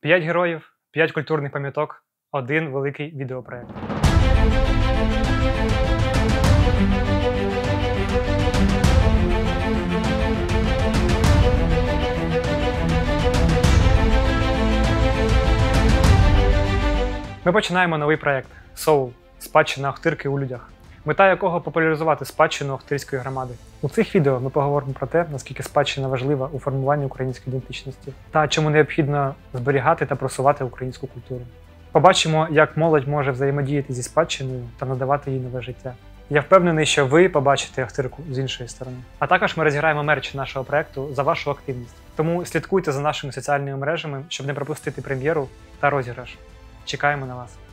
П'ять героїв, п'ять культурних пам'яток, один великий відеопроект. Ми починаємо новий проект. Soul спадщина Охтирки у людях, мета якого популяризувати спадщину Охтирської громади. У цих відео ми поговоримо про те, наскільки спадщина важлива у формуванні української ідентичності та чому необхідно зберігати та просувати українську культуру. Побачимо, як молодь може взаємодіяти зі спадщиною та надавати їй нове життя. Я впевнений, що ви побачите Ахтирку з іншої сторони. А також ми розіграємо мерч нашого проекту за вашу активність. Тому слідкуйте за нашими соціальними мережами, щоб не пропустити прем'єру та розіграш. Чекаємо на вас.